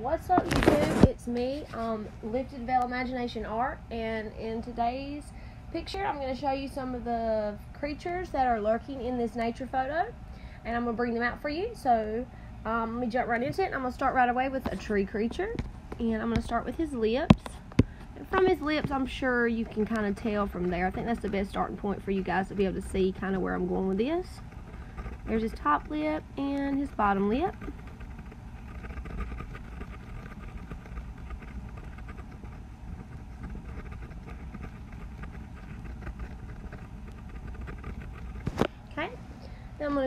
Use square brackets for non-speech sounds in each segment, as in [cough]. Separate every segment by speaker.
Speaker 1: What's up YouTube? It's me, um, Lifted Veil Imagination Art, and in today's picture I'm going to show you some of the creatures that are lurking in this nature photo, and I'm going to bring them out for you. So um, let me jump right into it. I'm going to start right away with a tree creature, and I'm going to start with his lips. From his lips, I'm sure you can kind of tell from there. I think that's the best starting point for you guys to be able to see kind of where I'm going with this. There's his top lip and his bottom lip.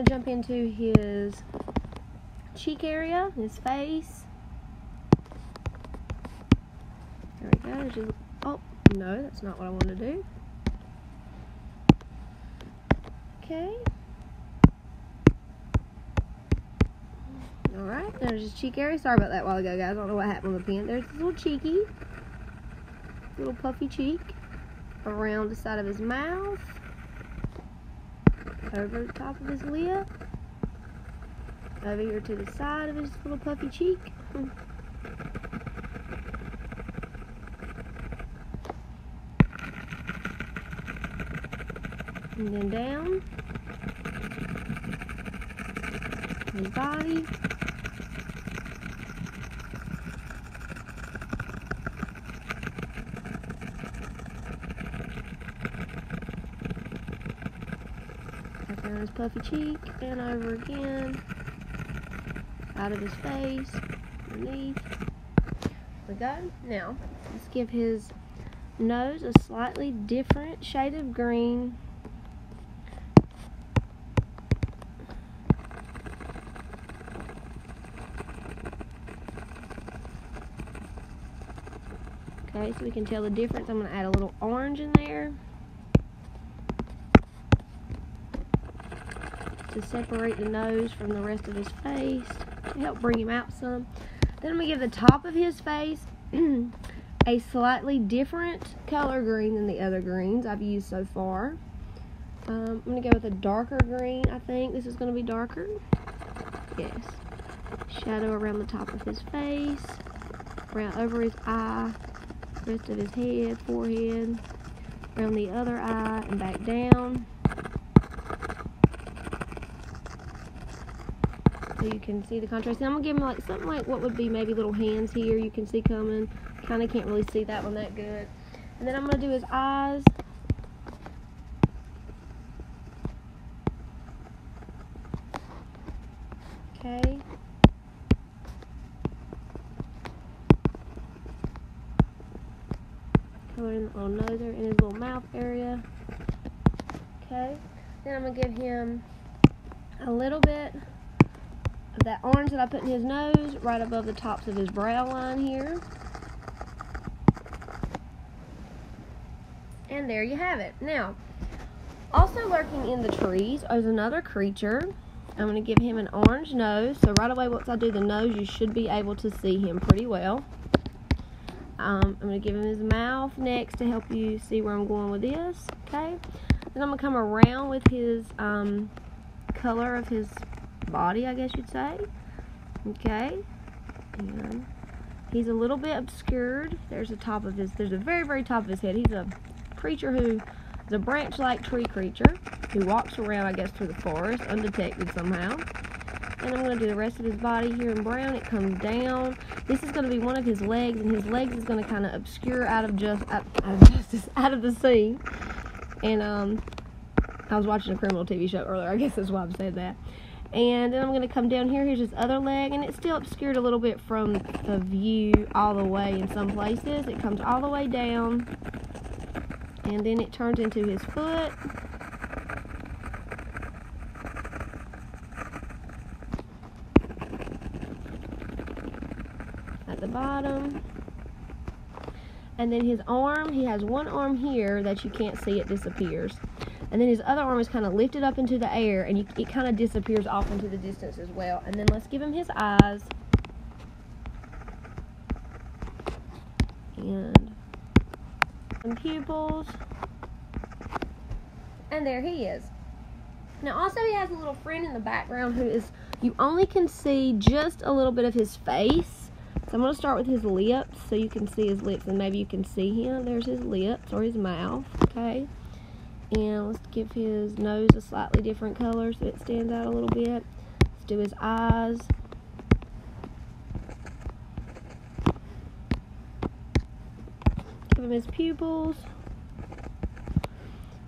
Speaker 1: Going to jump into his cheek area, his face. There we go. Just, oh, no, that's not what I want to do. Okay. Alright, there's his cheek area. Sorry about that while ago, guys. I don't know what happened with the pen. There's his little cheeky. Little puffy cheek. Around the side of his mouth over the top of his lip, over here to the side of his little puffy cheek. And then down his body. down his puffy cheek and over again out of his face underneath we go now let's give his nose a slightly different shade of green. Okay so we can tell the difference. I'm going to add a little orange in there to separate the nose from the rest of his face to help bring him out some. Then I'm going to give the top of his face [clears throat] a slightly different color green than the other greens I've used so far. Um, I'm going to go with a darker green, I think. This is going to be darker. Yes. Shadow around the top of his face, around over his eye, rest of his head, forehead, around the other eye, and back down. So you can see the contrast. And I'm gonna give him like something like what would be maybe little hands here you can see coming. Kind of can't really see that one that good. And then I'm gonna do his eyes. Okay. Color in the little nose in his little mouth area. Okay. Then I'm gonna give him a little bit that orange that I put in his nose right above the tops of his brow line here. And there you have it. Now, also lurking in the trees is another creature. I'm going to give him an orange nose. So right away once I do the nose, you should be able to see him pretty well. Um, I'm going to give him his mouth next to help you see where I'm going with this. Okay. Then I'm going to come around with his um, color of his body, I guess you'd say. Okay. And he's a little bit obscured. There's the top of his, there's the very, very top of his head. He's a creature who is a branch-like tree creature who walks around, I guess, through the forest undetected somehow. And I'm going to do the rest of his body here in brown. It comes down. This is going to be one of his legs, and his legs is going to kind of obscure out of just out, out of [laughs] justice, out of the scene. And um, I was watching a criminal TV show earlier. I guess that's why I'm saying that. And then I'm going to come down here. Here's his other leg. And it's still obscured a little bit from the view all the way in some places. It comes all the way down. And then it turns into his foot. At the bottom. And then his arm, he has one arm here that you can't see, it disappears and then his other arm is kind of lifted up into the air and you, it kind of disappears off into the distance as well. And then let's give him his eyes. And some pupils. And there he is. Now also he has a little friend in the background who is you only can see just a little bit of his face. So I'm going to start with his lips so you can see his lips and maybe you can see him. There's his lips or his mouth, okay? And let's give his nose a slightly different color so it stands out a little bit. Let's do his eyes. Give him his pupils.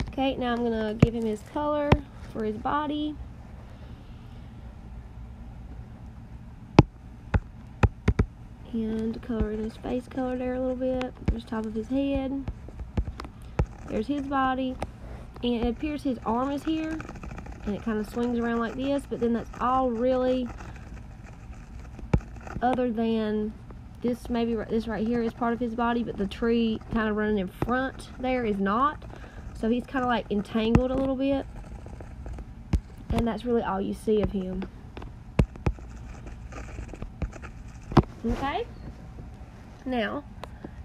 Speaker 1: Okay, now I'm going to give him his color for his body. and coloring his face color there a little bit. There's top of his head. There's his body. And it appears his arm is here. And it kind of swings around like this. But then that's all really other than this maybe this right here is part of his body. But the tree kind of running in front there is not. So he's kind of like entangled a little bit. And that's really all you see of him. Okay? Now,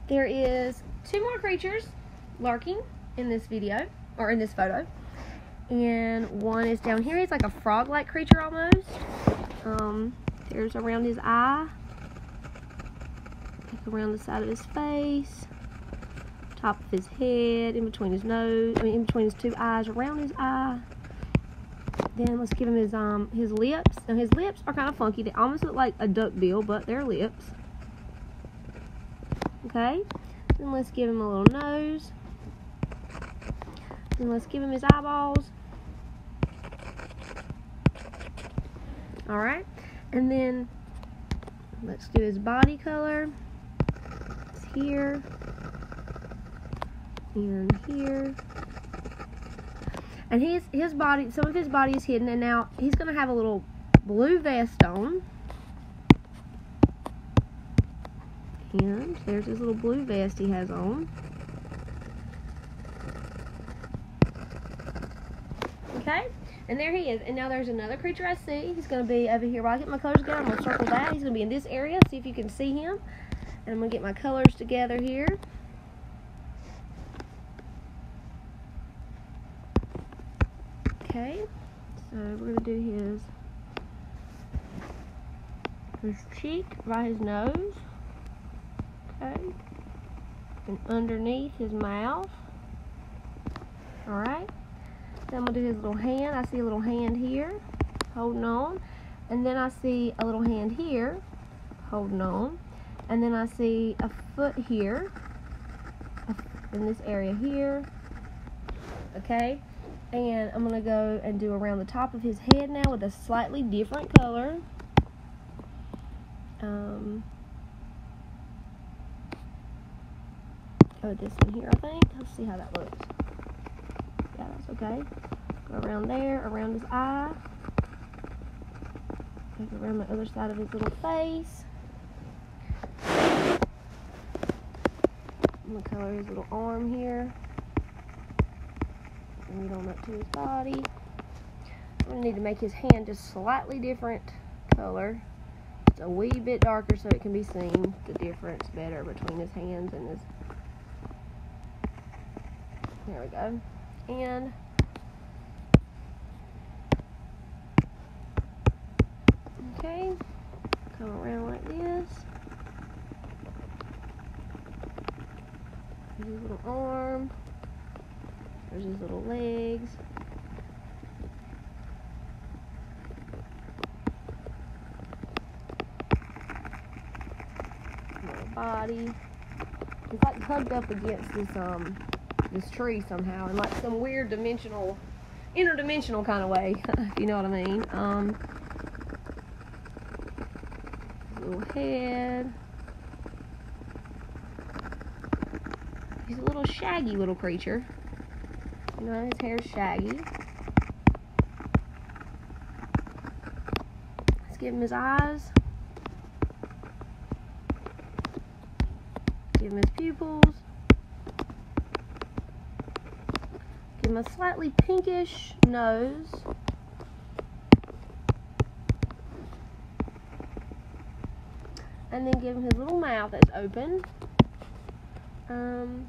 Speaker 1: there is two more creatures lurking in this video, or in this photo. And one is down here. He's like a frog-like creature almost. Um, there's around his eye. Like around the side of his face. Top of his head, in between his nose, I mean in between his two eyes, around his eye. Then let's give him his um his lips. Now his lips are kind of funky. They almost look like a duck bill, but they're lips. Okay. Then let's give him a little nose. Then let's give him his eyeballs. Alright. And then let's do his body color. It's here. And here and his his body, some of his body is hidden, and now he's going to have a little blue vest on. And there's his little blue vest he has on. Okay, and there he is. And now there's another creature I see. He's going to be over here. While I get my colors together, I'm going to circle that. He's going to be in this area. See if you can see him. And I'm going to get my colors together here. Okay, so we're gonna do his his cheek by his nose. Okay, and underneath his mouth. All right. Then I'm gonna do his little hand. I see a little hand here, holding on, and then I see a little hand here, holding on, and then I see a foot here, in this area here. Okay and I'm going to go and do around the top of his head now with a slightly different color. Um, oh, this one here, I think. Let's see how that looks. Okay. Go around there, around his eye. Go around the other side of his little face. I'm to color his little arm here right on up to his body. I'm to need to make his hand just slightly different color. It's a wee bit darker so it can be seen the difference better between his hands and his... There we go. And... Okay, come around like this. there's His little arm. There's his little legs. Little body. He's like hugged up against this um this tree somehow in like some weird dimensional interdimensional kind of way, [laughs] if you know what I mean. Um little head. He's a little shaggy little creature. You know, his hair's shaggy. Let's give him his eyes. Give him his pupils. Give him a slightly pinkish nose. And then give him his little mouth that's open. Um,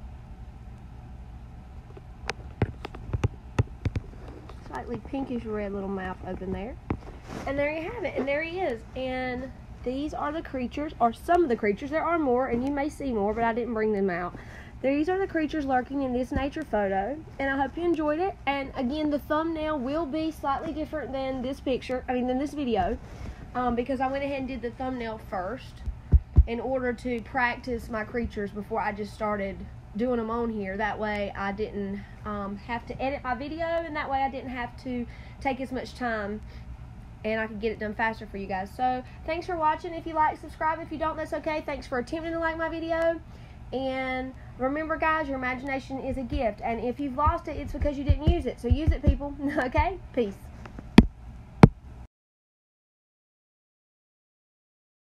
Speaker 1: slightly pinkish red little mouth open there. And there you have it. And there he is. And these are the creatures, or some of the creatures. There are more, and you may see more, but I didn't bring them out. These are the creatures lurking in this nature photo, and I hope you enjoyed it. And again, the thumbnail will be slightly different than this picture, I mean, than this video, um, because I went ahead and did the thumbnail first in order to practice my creatures before I just started doing them on here. That way I didn't um, have to edit my video, and that way I didn't have to take as much time and I could get it done faster for you guys. So thanks for watching. If you like, subscribe. If you don't, that's okay. Thanks for attempting to like my video. And remember, guys, your imagination is a gift. And if you've lost it, it's because you didn't use it. So use it, people. [laughs] okay? Peace.